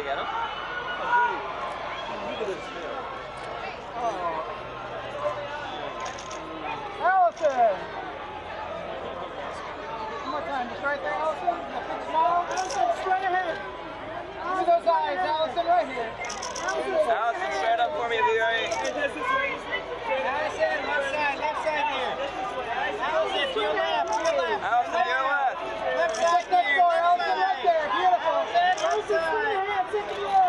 to get him. Oh. Alison! One more time, just right there, Alison. Smile. Alison, straight ahead. Look at those eyes, Alison, right here. Alison, straight up for me, Leroy. Alison, left side, left side here. Alison, to your left, to your left. Alison, to your left. Left side, next door, Alison, right there. Beautiful. Alison, right. City.